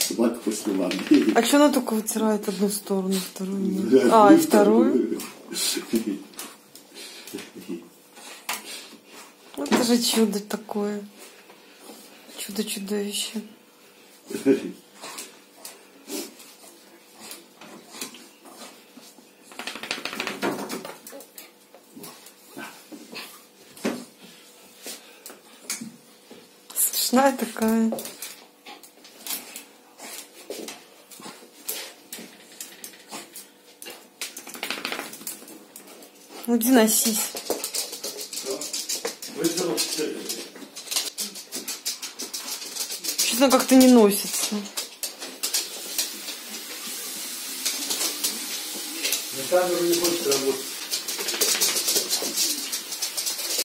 Собака после ванны. А что она только вытирает одну сторону, вторую нет? А, и вторую? Это же чудо такое. Чудо-чудовище. Смешная такая. Ну, иди носись. Что-то как-то не носится. На камеру не хочет работать.